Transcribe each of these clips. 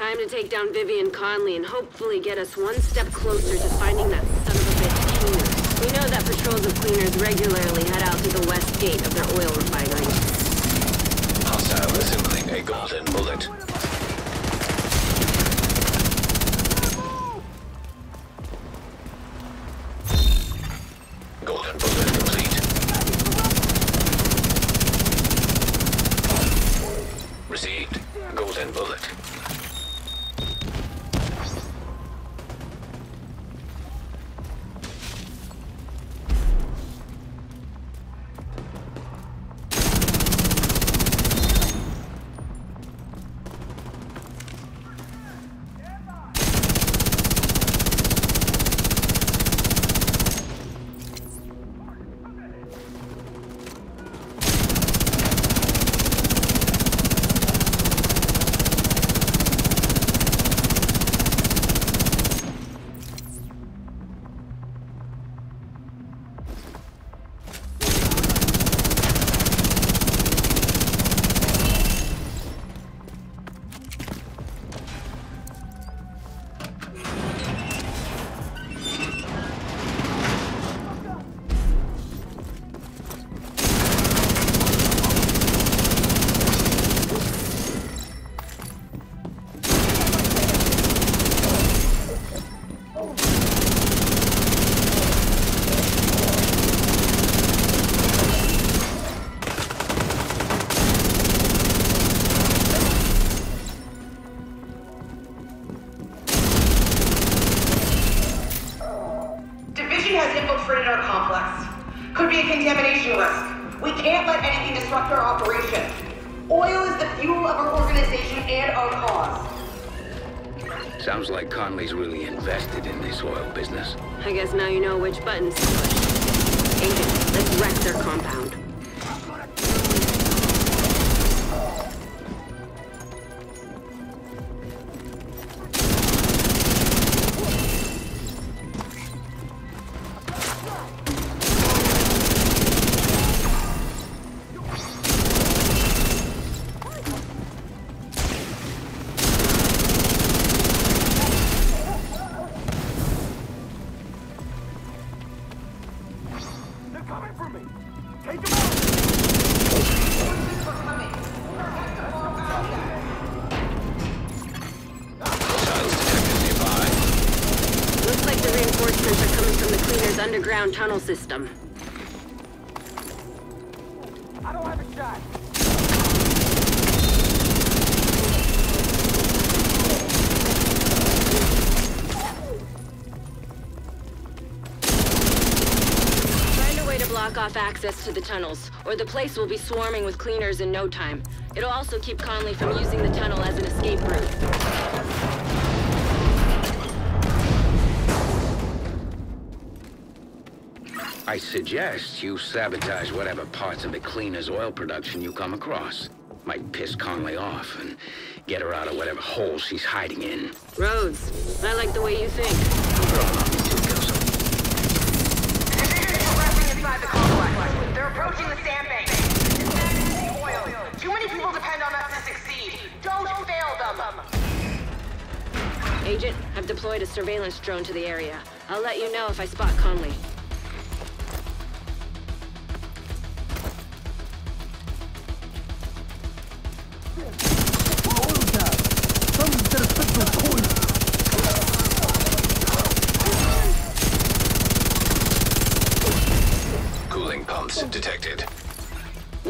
Time to take down Vivian Conley and hopefully get us one step closer to finding that son of a bitch cleaner. We know that patrols of cleaners regularly head out to the west gate of their oil refinery. Hostile assembling a golden bullet. Golden bullet complete. Received. Golden bullet. Can't let anything disrupt our operation. Oil is the fuel of our organization and our cause. Sounds like Conley's really invested in this oil business. I guess now you know which buttons to push. Agent, let's wreck their compound. Tunnel system. I don't have a shot! Find a way to block off access to the tunnels, or the place will be swarming with cleaners in no time. It'll also keep Conley from using the tunnel as an escape route. I suggest you sabotage whatever parts of the cleaner's oil production you come across. Might piss Conley off and get her out of whatever hole she's hiding in. Rhodes, I like the way you think. Division is progressing inside the complex. They're approaching the sandbank. Oil. Too many people depend on us to succeed. Don't fail them. Agent, I've deployed a surveillance drone to the area. I'll let you know if I spot Conley.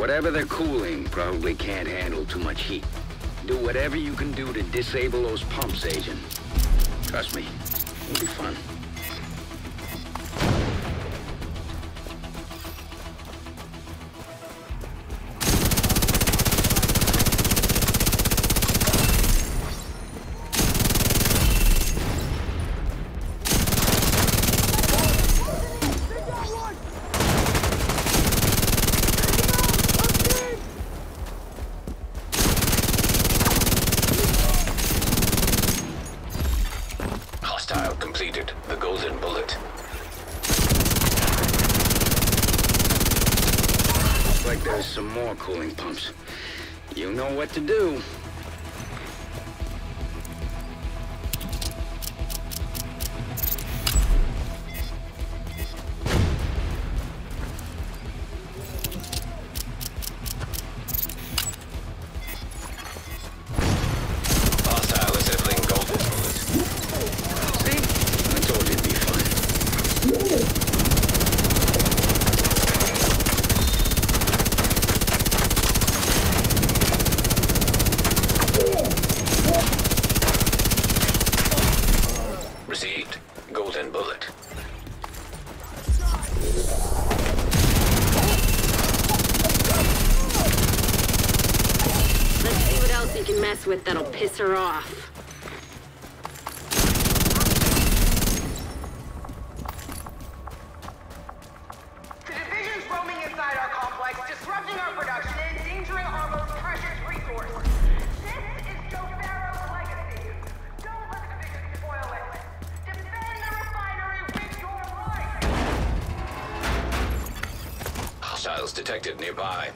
Whatever they're cooling probably can't handle too much heat. Do whatever you can do to disable those pumps, Agent. Trust me, it'll be fun. Hostile completed. The golden bullet. Looks like there's some more cooling pumps. You know what to do. Hostiles detected nearby.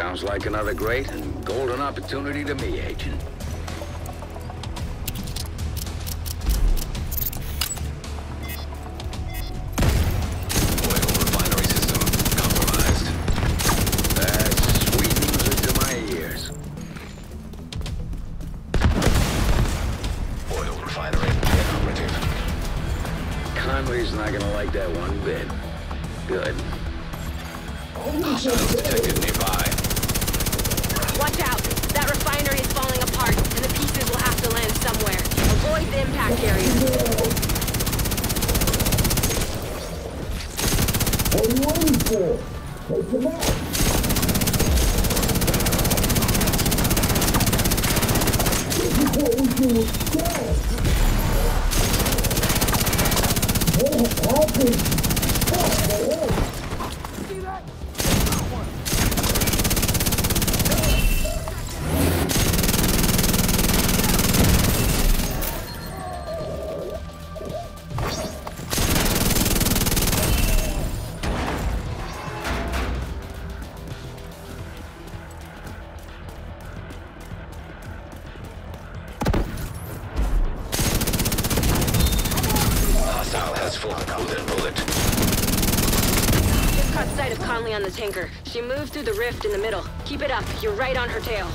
Sounds like another great and golden opportunity to me, Agent. attack area. What are you waiting for? Take them out. What happened? the tanker. She moved through the rift in the middle. Keep it up. You're right on her tail.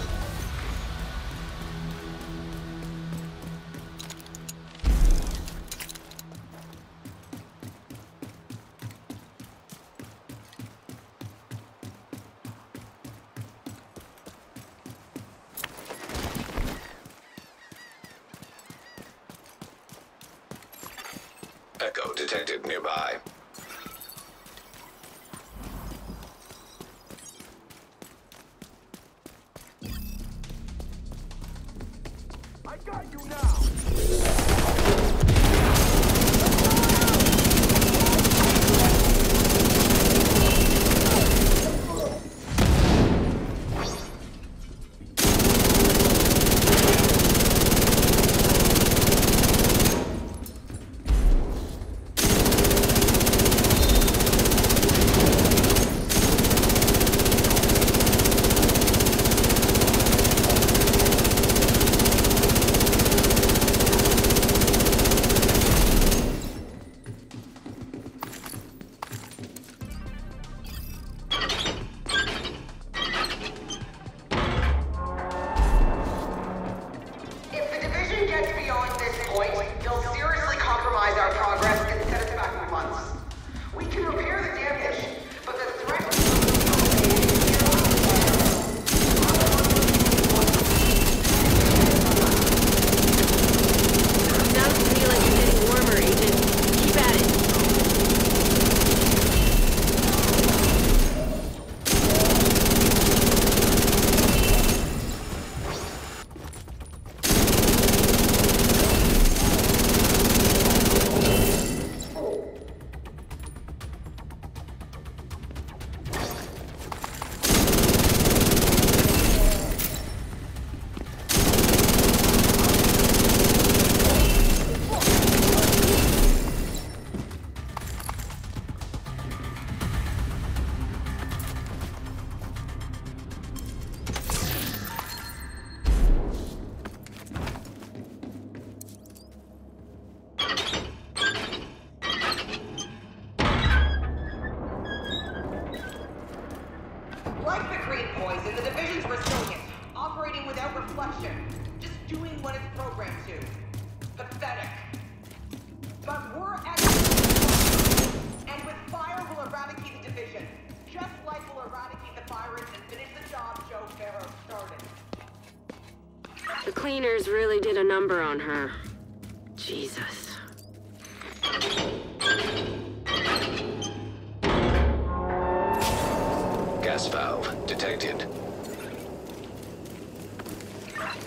Echo detected nearby. The cleaners really did a number on her. Jesus. Gas valve detected.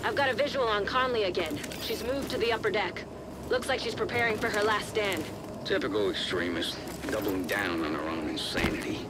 I've got a visual on Conley again. She's moved to the upper deck. Looks like she's preparing for her last stand. Typical extremist, doubling down on her own insanity.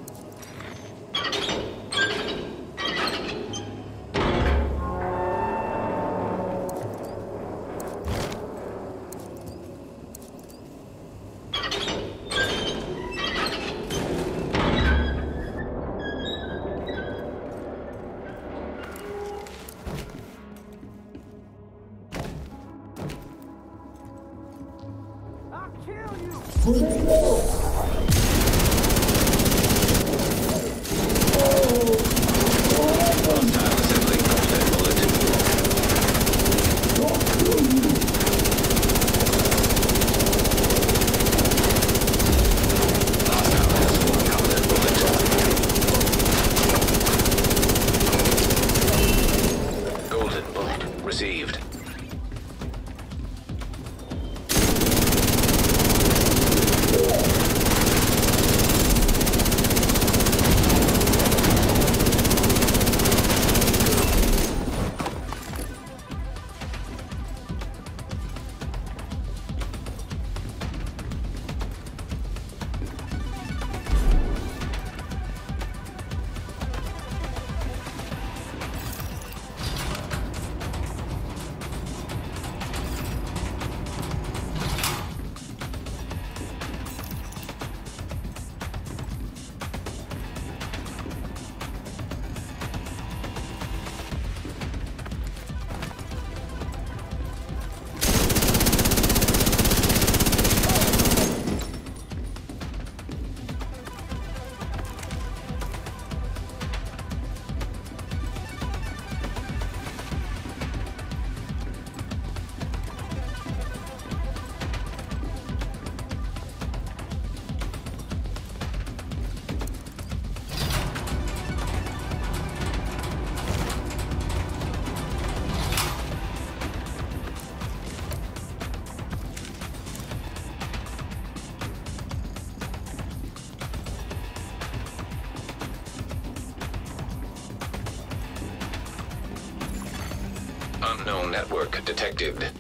Unknown network detected.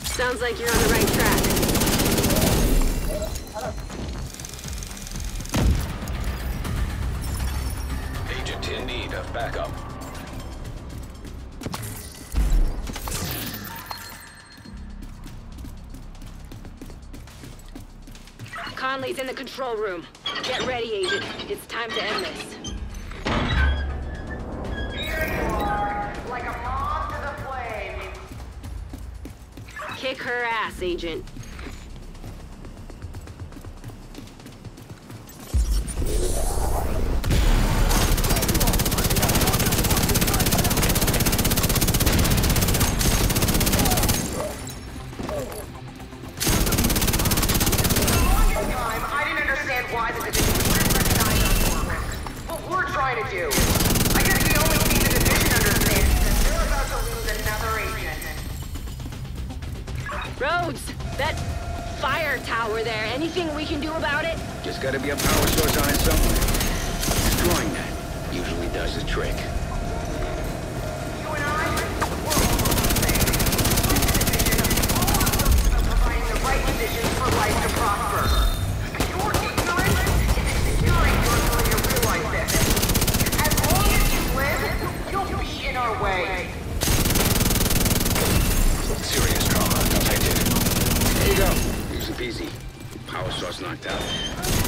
Sounds like you're on the right track. Agent in need of backup. Conley's in the control room. Get ready, Agent. It's time to end this. Her ass, Agent. Anything we can do about it? Just gotta be a power source on it somewhere. Destroying that usually does the trick. You and I, we're the same. We're of all of providing the right conditions for life to prosper. Your ignorance is obscuring your ability to realize this. As long as you live, you'll be in our way. Serious trauma detected. There you go. Power source knocked out.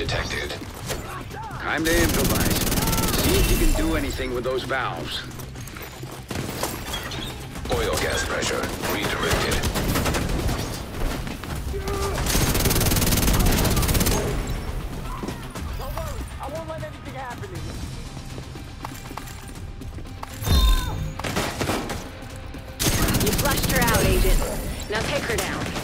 Detected. Time to improvise. See if you can do anything with those valves. Oil gas pressure redirected. You flushed her out, Agent. Now take her down.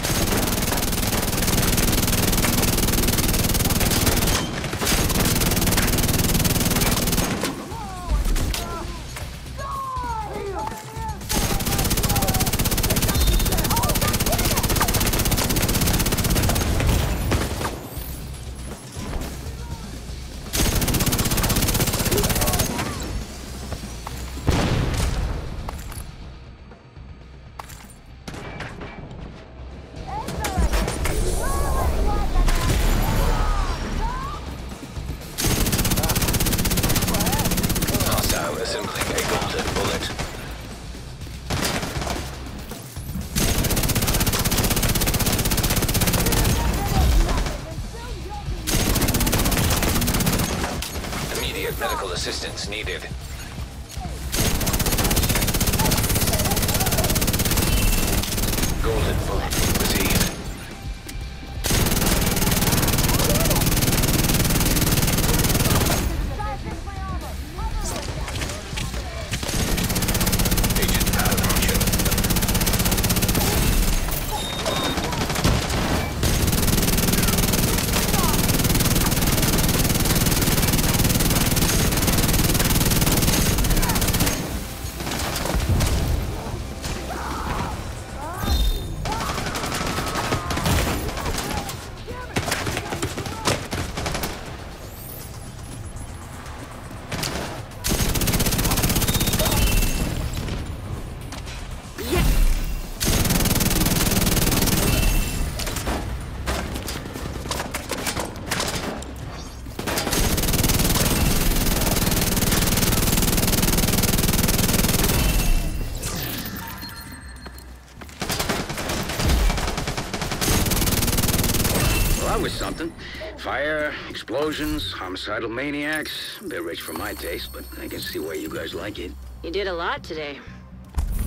Fire, explosions, homicidal maniacs. A bit rich for my taste, but I can see why you guys like it. You did a lot today.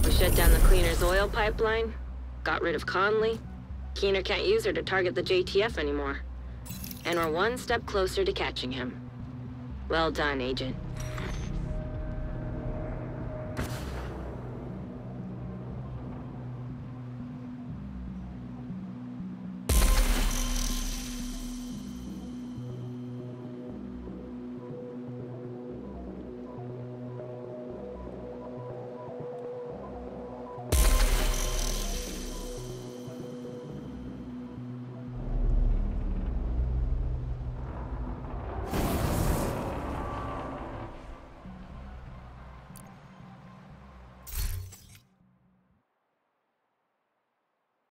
We shut down the cleaner's oil pipeline, got rid of Conley. Keener can't use her to target the JTF anymore. And we're one step closer to catching him. Well done, Agent.